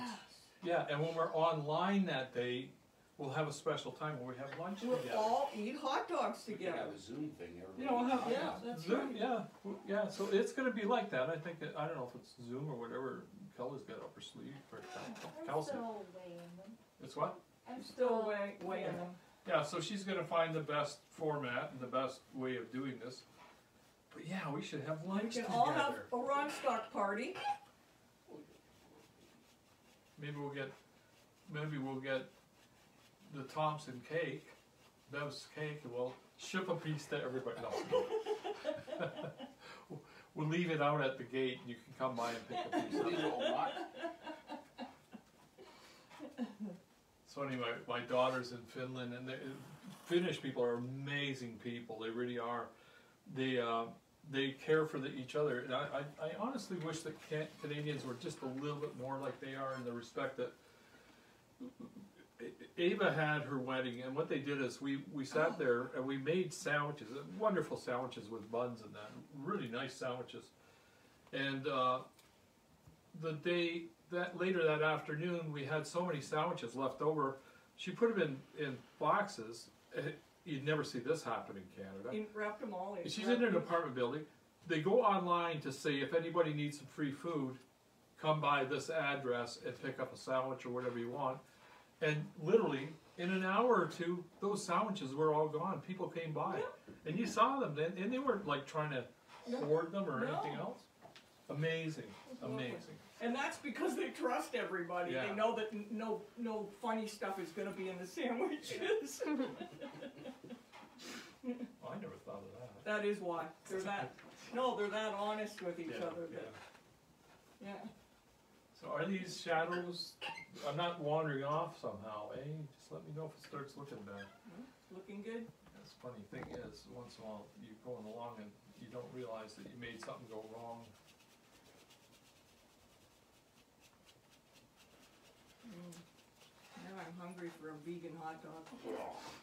Yeah, and when we're online that day, we'll have a special time where we have lunch We'll together. all eat hot dogs We could together. have a Zoom thing, You know, everybody. have, Yeah, that's Zoom, right. yeah, w- yeah, so it's gonna be like that, I think, I don't know if it's Zoom or whatever Kelly's got up her sleeve, or Kelsey, it's what? I'm still way, weighing them. Yeah, so she's gonna find the best format and the best way of doing this. But yeah, we should have We lunch can all have a RONSTOCK party. Maybe we'll get, maybe we'll get the Thompson cake, Bev's cake, and we'll ship a piece to everybody, no. *laughs* We'll leave it out at the gate, and you can come by and pick a piece up. Leave it all. So anyway, my daughter's in Finland, and the Finnish people are amazing people. They really are. They uh, they care for the, each other, and I, I, I honestly wish that Can- Canadians were just a little bit more like they are in the respect that Ava had her wedding, and what they did is we we sat there and we made sandwiches, wonderful sandwiches with buns and that, really nice sandwiches, and. Uh, the day that later that afternoon we had so many sandwiches left over. She put them in in boxes Eh, you'd never see this happen in canada. He wrapped them all in. she's in an apartment building. They go online to say if anybody needs some free food come by this address and pick up a sandwich or whatever you want. And literally in an hour or two those sandwiches were all gone. People came by. And you saw them. And, and they weren't like trying to No. hoard them or anything else. Amazing. Amazing. And that's because they trust everybody. They know that no, no funny stuff is gonna be in the sandwiches. Oh, *laughs* I never thought of that. That is why. They're that, no, they're that honest with each Yeah, other yeah. that, yeah. So are these shadows, I'm not wandering off somehow, eh? Just let me know if it starts looking bad. Looking good? That's the funny thing is, once in a while, you're going along and you don't realize that you made something go wrong. Now I'm hungry for a vegan hot dog.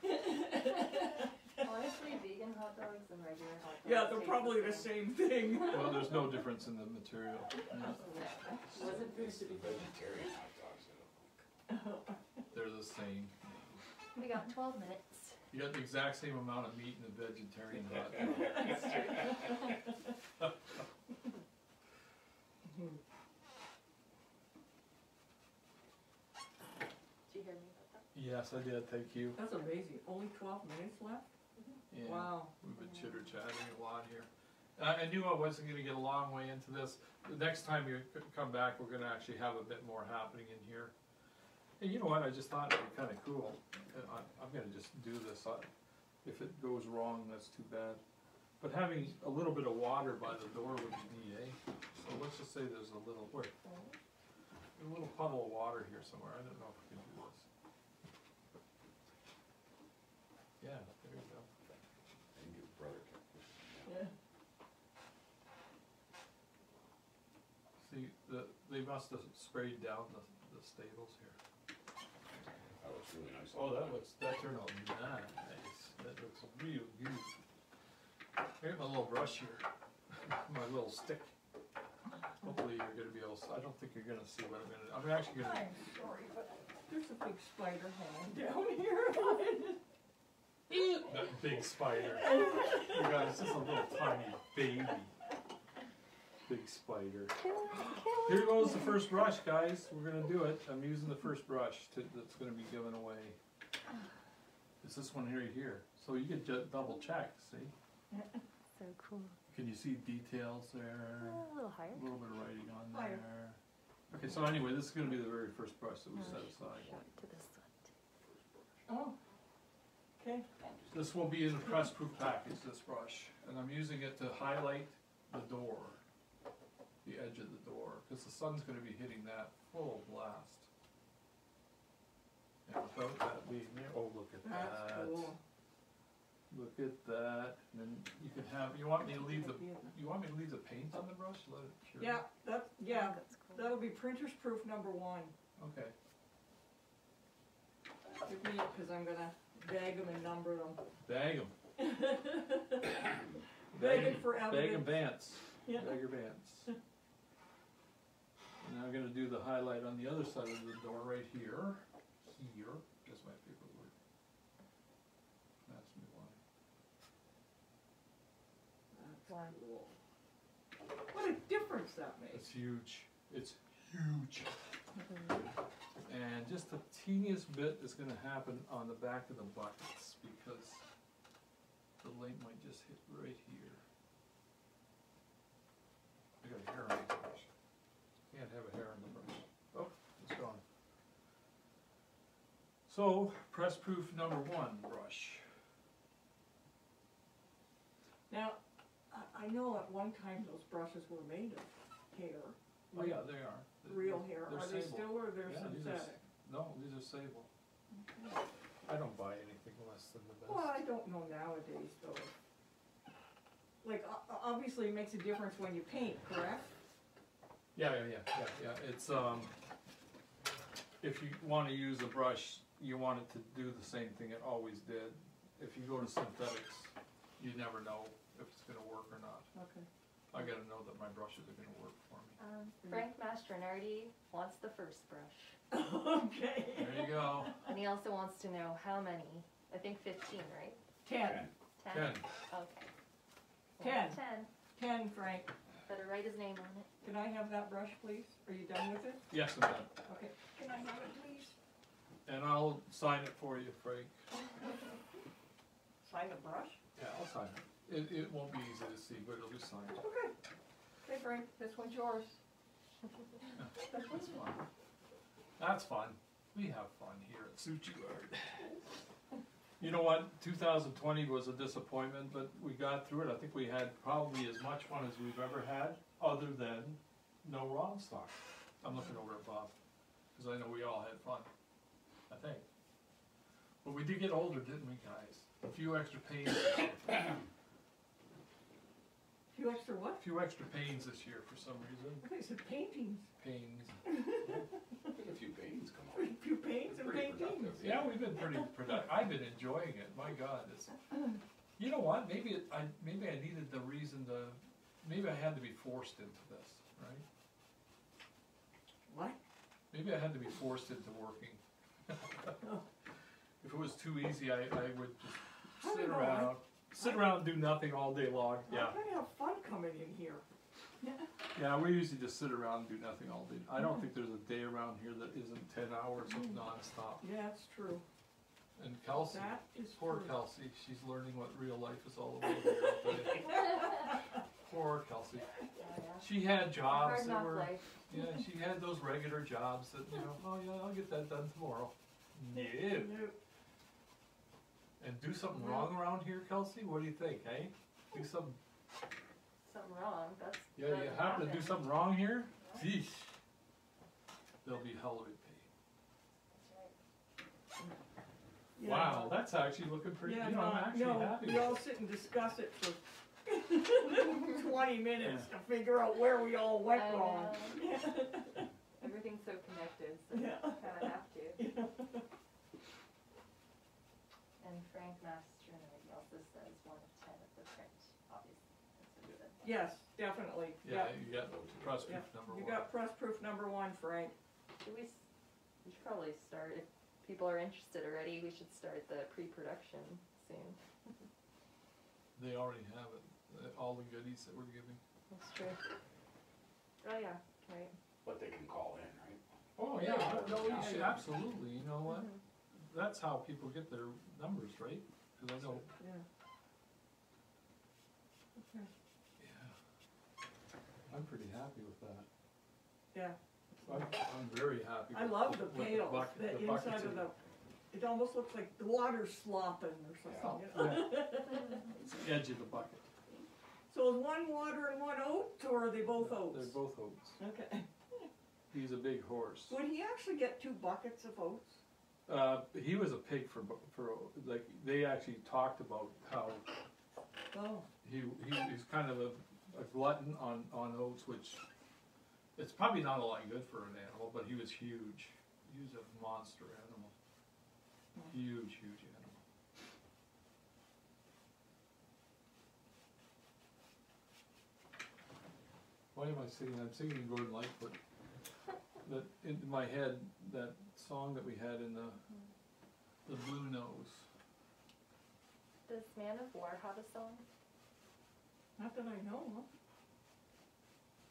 *laughs* *laughs* Honestly, vegan hot dogs and regular hot dogs. Yeah, they're taste probably the same thing. Well, there's no difference in the material. Wasn't It's the vegetarian hot dogs that are. They're the same. We got twelve minutes. You got the exact same amount of meat in a vegetarian hot dog. *laughs* Did you hear me about that? Yes, I did, thank you. That's amazing. Only twelve minutes left? Yeah. Wow. We've been chitter chatting a lot here. I, I knew I wasn't gonna get a long way into this. The next time you c- come back, we're gonna actually have a bit more happening in here. And you know what, I just thought it'd be kinda cool. Uh, I, I'm gonna just do this. I- If it goes wrong, that's too bad. But having a little bit of water by the door would be neat, eh? So let's just say there's a little, where? A little puddle of water here somewhere, I don't know if we can do this. Yeah, there you go. And your brother kept pushing Yeah. See, the, they must have sprayed down the, the stables here. That looks really nice. Oh, that looks, that turned out nice, that looks real good. I got my little brush here, *laughs* my little stick. Hopefully you're gonna be able, to- I don't think you're gonna see what I'm gonna, I'm actually gonna, I'm sorry, but there's a big spider hanging down here. that big spider. You guys, it's just a little tiny baby. Big spider. Here goes the first brush, guys, we're gonna do it, I'm using the first brush to, that's gonna be given away. *sighs* It's this one here, here, so you can double check, see? *laughs* So cool. Can you see details there? A little higher. A little bit of writing on Higher. there. Okay, so anyway, this is gonna be the very first brush that we set aside. To this side. Oh, okay. This will be in a press proof package, this brush, and I'm using it to highlight the door, the edge of the door, cause the sun's gonna be hitting that full blast. And without that being there, oh, look at That's that. cool. Look at that, and then you can have, you want me to leave the, you want me to leave the paint on the brush, let it cure? Yeah, that, yeah, oh, That's cool. that'll be printer's proof number one. Okay, Give me cause I'm gonna bag them and number them. bag 'em. *laughs* Bag it for Bag 'em evidence. Vance. Yeah. Bagger Vance. *laughs* And I'm gonna do the highlight on the other side of the door right here, here, that's my favorite word. That's me why. That's cool. What a difference that makes. It's huge, it's huge. And just the teeniest bit is gonna happen on the back of the buckets, because the light might just hit right here. I got a hair on the brush. Can't have a hair on the brush. Oh, it's gone. So, press proof number one brush. Now, I, I know at one time those brushes were made of hair. Oh, yeah, they are. They're- Real hair. they're Are they sable. still or they're Yeah, these are s- synthetic? No, these are sable. I don't buy anything less than the best. Well, I don't know nowadays though. Like, o- o- obviously it makes a difference when you paint, correct? Yeah, yeah, yeah, yeah, yeah, it's, um, if you wanna use a brush, you want it to do the same thing it always did. If you go to synthetics, you never know if it's gonna work or not. Okay. I gotta know that my brushes are gonna work for me. Um, Frank Mastronardi wants the first brush. *laughs* Okay. There you go, And he also wants to know how many. I think fifteen, right? Ten. ten, Okay. Ten. Ten. Ten, Frank. Better write his name on it. Can I have that brush, please? Are you done with it? yes, I'm done, Okay. Can I have it, please? and I'll sign it for you, Frank. Sign the brush? Yeah, I'll sign it. It, it won't be easy to see, but it'll be signed. Okay. Okay, Frank, this one's yours. *laughs* That's fun. That's fun. We have fun here at Suchiu Art. *laughs* You know what, two thousand twenty was a disappointment, but we got through it. I think we had probably as much fun as we've ever had, other than no RONSTOCK. I'm looking over at Bob, cause I know we all had fun, I think. But we did get older, didn't we, guys? A few extra pains, Few extra what? a few extra pains this year for some reason, Okay, so paintings. pains. *laughs* A few paintings come out. Few paints and Pretty paintings. productive. Yeah, we've been pretty productive. I've been enjoying it. My God, it's. You know what? Maybe it, I maybe I needed the reason to. Maybe I had to be forced into this, right? What? Maybe I had to be forced into working. Oh. *laughs* if it was too easy, I, I would just I sit don't know, I- around, sit around and do nothing all day long. Yeah, I kinda have fun coming in here. yeah. *laughs* Yeah, We usually just sit around and do nothing all day. I don't think there's a day around here that isn't ten hours of mm. nonstop. Yeah, that's true. And Kelsey, That is Poor true. Kelsey, she's learning what real life is all about here. I'll tell. Poor Kelsey. She had jobs Hard that knock were, life. yeah, she had those regular jobs that, you know, oh yeah, I'll get that done tomorrow. *laughs* No. No. And do something wrong around here, Kelsey? What do you think, eh? do some, Something wrong, that's. yeah, you doesn't happen to do happen. something wrong here? Geesh. There'll be hell to pay. Yeah. Wow, that's actually looking pretty, Yeah, you know, I'm no, actually no, happy. we all sit and discuss it for *laughs* twenty minutes to figure out where we all went I wrong. know. *laughs* Everything's so connected, so you Yeah. kinda have to. *laughs* And Frank Mastronardi also says one of ten of the print, obviously. That's what he said. Yes, definitely, Yeah, yeah. you got trust Yeah, proof number You one. got press proof number one, Frank. Should we, s- we should probably start, if people are interested already, we should start the pre-production soon. They already have it, uh, all the goodies that we're giving. That's true. Oh, yeah, right. But they can call in, right? Oh, Yeah, yeah, no, you should, absolutely, you know what? Mhm. That's how people get their numbers, right? Cause I know, Yeah. Okay. Yeah. I'm pretty happy with that. Yeah, I'm, I'm very happy. I with- love the with the pails, bucket- the the buckets inside of in- the, it almost looks like the water's slopping or something, you know? It's the *laughs* edge of the bucket. So is one water and one oats, or are they both oats? They're both oats. Okay. He's a big horse. Would he actually get two buckets of oats? Uh, he was a pig for, bu- for, like, they actually talked about how Oh, he, he, he's kind of a, a glutton on, on oats, which it's probably not a lot good for an animal, but he was huge. He was a monster animal. Huge, huge animal. Why am I singing? I'm singing Gordon Lightfoot. *laughs* That, in my head, that song that we had in the, hmm. the Bluenose. Does Man o' War have a song? Not that I know of.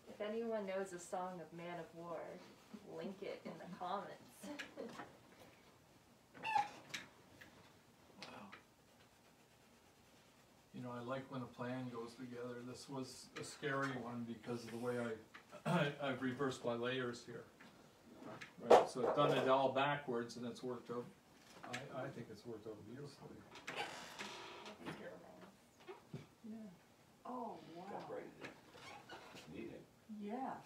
If anyone knows a song of Man o' War, link it in the comments. Wow. You know, I like when a plan goes together. This was a scary one because of the way I, *clears throat* I've reversed my layers here. Right, so I've done it all backwards and it's worked out, I, I think it's worked out beautifully. Yeah. Oh, wow. Got right in. Neat, eh? Yes.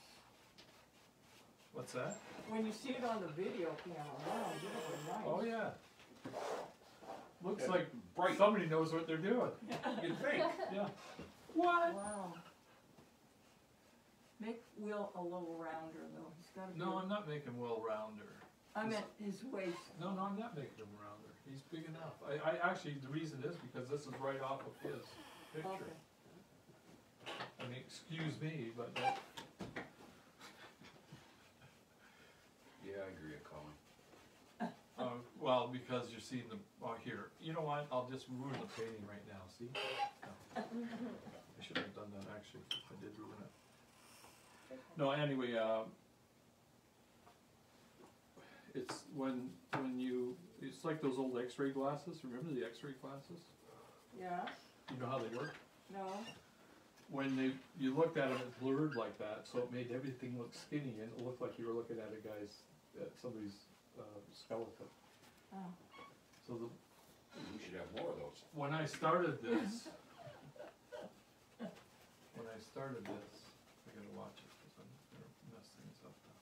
What's that? When you see it on the video camera, wow, you look Oh, yeah. Looks Yeah, like bright. somebody knows what they're doing. *laughs* You'd think. Yeah. What? Wow. Make Will a little rounder though, he's gotta. No, I'm not making Will rounder. I meant his waist. No, no, I'm not making him rounder. He's big enough. I, I actually, the reason is because this is right off of his picture. Okay. I mean, excuse me, but that, Yeah, I agree, with Colin. uh, well, because you're seeing the, oh, here, you know what? I'll just ruin the painting right now, see? No. I shouldn't have done that, actually. I did ruin it. No, anyway, um, it's when, when you, it's like those old x-ray glasses. Remember the x-ray glasses? Yeah, You know how they work? no, when they, you looked at them, it blurred like that, so it made everything look skinny and it looked like you were looking at a guy's, at somebody's, uh, skeleton. oh, So the, We should have more of those. when I started this, when I started this, I gotta watch it, cause I'm gonna mess things up now.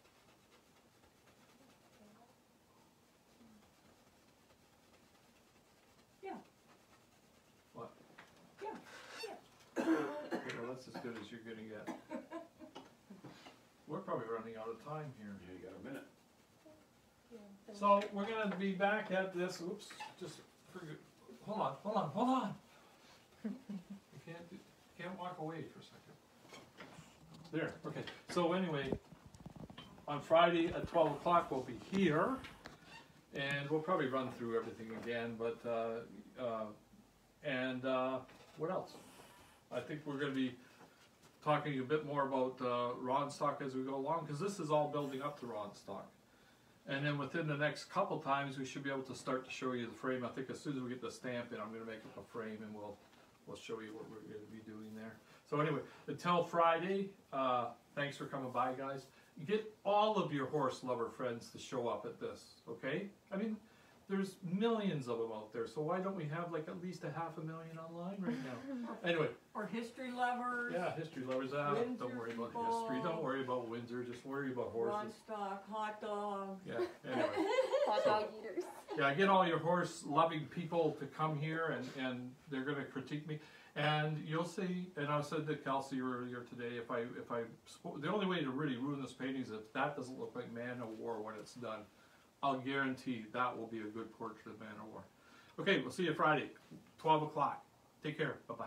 Yeah. What? Yeah, Okay, well, that's as good as you're gonna get. We're probably running out of time here. Yeah, you got a minute. So we're gonna be back at this, oops, just forget, hold on, hold on, hold on. You can't, do- can't walk away for a second. There, okay, so anyway, on Friday at twelve o'clock, we'll be here. And we'll probably run through everything again, but, uh, uh, and, uh, what else? I think we're gonna be talking a bit more about, uh, RONSTOCK as we go along, cause this is all building up to RONSTOCK. And then within the next couple times, we should be able to start to show you the frame. I think as soon as we get the stamp in, I'm gonna make up a frame and we'll, we'll show you what we're gonna be doing there. So anyway, until Friday, uh, thanks for coming by, guys. Get all of your horse lover friends to show up at this, okay? I mean, There's millions of them out there, so why don't we have like at least a half a million online right now? *laughs* Anyway, Or history lovers. yeah, history lovers, ah, don't Windsor worry about history, don't worry about Windsor, just worry about Ron horses. stock, hot dog. Yeah, anyway. *laughs* Hot dog eaters. Yeah, get all your horse loving people to come here and, and they're gonna critique me. And you'll see, and I said to Kelsey earlier today, if I, if I, the only way to really ruin this painting is if that doesn't look like Man o' War when it's done. I'll guarantee that will be a good portrait of Man o' War. Okay, we'll see you Friday, twelve o'clock. Take care, bye-bye.